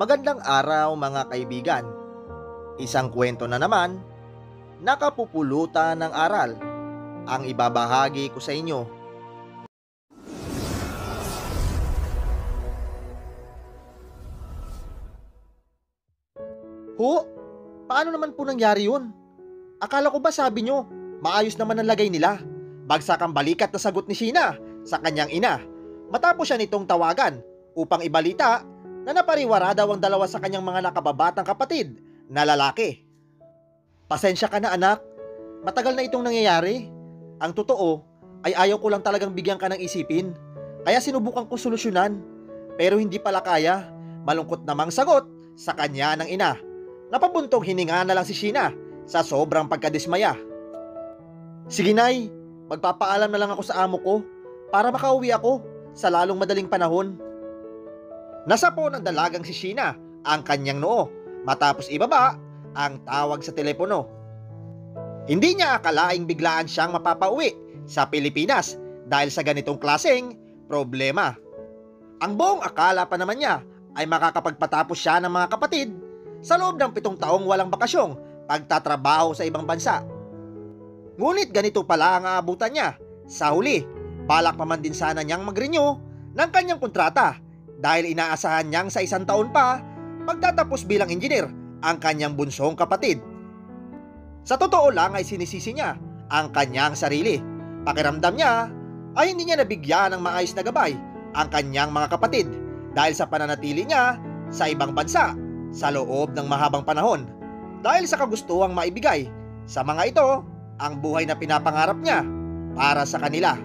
Magandang araw mga kaibigan. Isang kwento na naman, nakapupulutan ng aral ang ibabahagi ko sa inyo. Ho, paano naman po nangyari yun? Akala ko ba sabi nyo, maayos naman ang lagay nila. Bagsak ang balikat na sagot ni Sheena sa kanyang ina. Matapos siya nitong tawagan upang ibalita na napariwara daw ang dalawa sa kanyang mga nakababatang kapatid na lalaki. Pasensya ka na anak, matagal na itong nangyayari. Ang totoo ay ayaw ko lang talagang bigyan ka ng isipin. Kaya sinubukan ko solusyonan. Pero hindi pala kaya. Malungkot namang sagot sa kanya ng ina. Napabuntong hininga na lang si Sheena sa sobrang pagkadismaya. Sige nay, magpapaalam na lang ako sa amo ko para makauwi ako sa lalong madaling panahon. Nasa po ng dalagang si Sheena ang kanyang noo matapos ibaba ang tawag sa telepono. Hindi niya akalaing biglaan siyang mapapauwi sa Pilipinas dahil sa ganitong klaseng problema. Ang buong akala pa naman niya ay makakapagpatapos siya ng mga kapatid sa loob ng pitong taong walang bakasyong pagtatrabaho sa ibang bansa. Ngunit ganito pala ang aabutan niya. Sa huli, balak pa man din sana niyang mag-renew ng kanyang kontrata dahil inaasahan niyang sa isang taon pa pagtatapos bilang engineer ang kanyang bunsong kapatid. Sa totoo lang ay sinisisi niya ang kanyang sarili. Pakiramdam niya ay hindi niya nabigyan ng maayos na gabay ang kanyang mga kapatid dahil sa pananatili niya sa ibang bansa sa loob ng mahabang panahon dahil sa kagustuhang maibigay sa mga ito ang buhay na pinapangarap niya para sa kanila.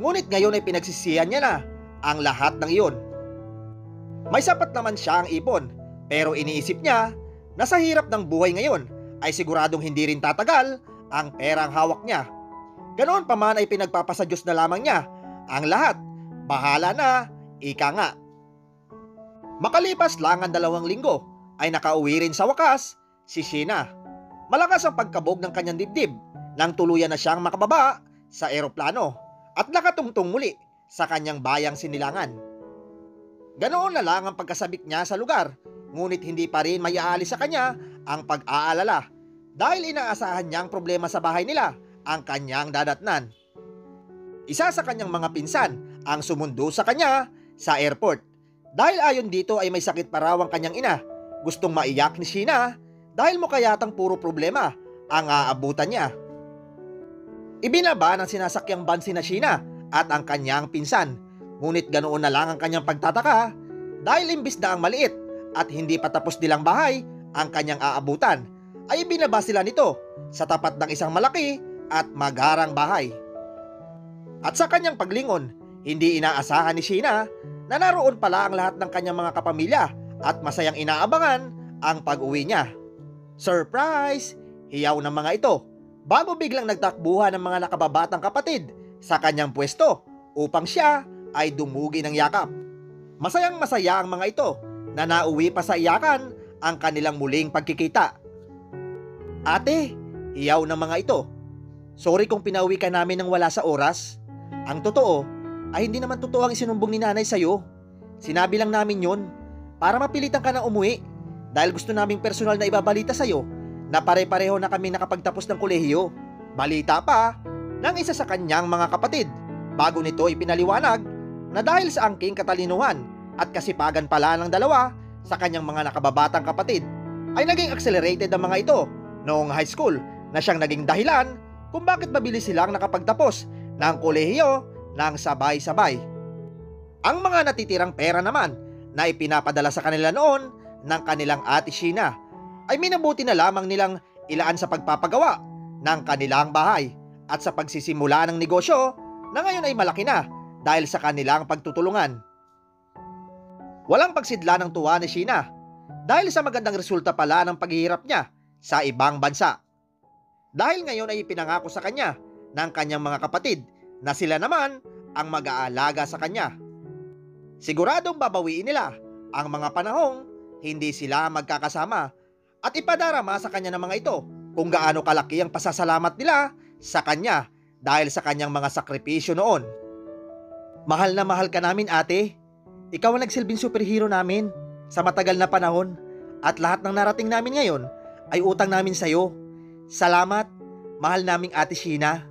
Ngunit ngayon ay pinagsisihan niya na ang lahat ng iyon. May sapat naman siya ang ipon pero iniisip niya na sa hirap ng buhay ngayon ay siguradong hindi rin tatagal ang perang hawak niya. Ganoon pa man ay pinagpapasa Diyos na lamang niya ang lahat. Bahala na, ika nga. Makalipas lang ang dalawang linggo ay nakauwi rin sa wakas si Sheena. Malakas ang pagkabog ng kanyang dibdib nang tuluyan na siyang makababa sa eroplano at nakatungtong muli sa kanyang bayang sinilangan. Ganoon na lang ang pagkasabik niya sa lugar, ngunit hindi pa rin may aalis sa kanya ang pag-aalala dahil inaasahan niyang problema sa bahay nila ang kanyang dadatnan. Isa sa kanyang mga pinsan ang sumundo sa kanya sa airport. Dahil ayon dito ay may sakit pa raw ang kanyang ina. Gustong maiyak ni Sheena dahil mo kayatang puro problema ang aabutan niya. Ibinaba ng sinasakyang van si na Sheena at ang kanyang pinsan. Ngunit ganoon na lang ang kanyang pagtataka dahil imbis na ang maliit at hindi pa tapos nilang bahay ang kanyang aabutan ay binaba sila nito sa tapat ng isang malaki at magarang bahay. At sa kanyang paglingon, hindi inaasahan ni Sheena na naroon pala ang lahat ng kanyang mga kapamilya at masayang inaabangan ang pag-uwi niya. Surprise! Hiyaw ng mga ito bago biglang nagtakbuhan ng mga nakababatang kapatid sa kanyang pwesto upang siya ay dumugi ng yakap. Masayang masaya ang mga ito na nauwi pa sa iyakan ang kanilang muling pagkikita. Ate, hiyaw ng mga ito. Sorry kung pinauwi ka namin ng wala sa oras. Ang totoo ay hindi naman totoo ang isinumbong ni nanay sa'yo. Sinabi lang namin yon para mapilitan ka na umuwi dahil gusto naming personal na ibabalita sa'yo na pare-pareho na kami nakapagtapos ng kolehiyo. Balita pa ng isa sa kanyang mga kapatid bago nito ipinaliwanag na dahil sa angking katalinuhan at kasipagan pala ng dalawa sa kanyang mga nakababatang kapatid ay naging accelerated ang mga ito noong high school na siyang naging dahilan kung bakit mabilis silang nakapagtapos ng kolehiyo ng sabay-sabay. Ang mga natitirang pera naman na ipinapadala sa kanila noon ng kanilang ate Sheena ay minabuti na lamang nilang ilaan sa pagpapagawa ng kanilang bahay at sa pagsisimula ng negosyo na ngayon ay malaki na dahil sa kanilang pagtutulungan. Walang pagsidla ng tuwa ni Sheena dahil sa magandang resulta pala ng paghihirap niya sa ibang bansa. Dahil ngayon ay ipinangako sa kanya ng kanyang mga kapatid na sila naman ang mag-aalaga sa kanya. Siguradong babawiin nila ang mga panahong hindi sila magkakasama at ipadarama sa kanya ng mga ito kung gaano kalaki ang pasasalamat nila sa kanya dahil sa kanyang mga sakripisyo noon. Mahal na mahal ka namin ate. Ikaw ang nagsilbing superhero namin. sa matagal na panahon at lahat ng narating namin ngayon ay utang namin sa'yo. Salamat, mahal naming Ate Sheena.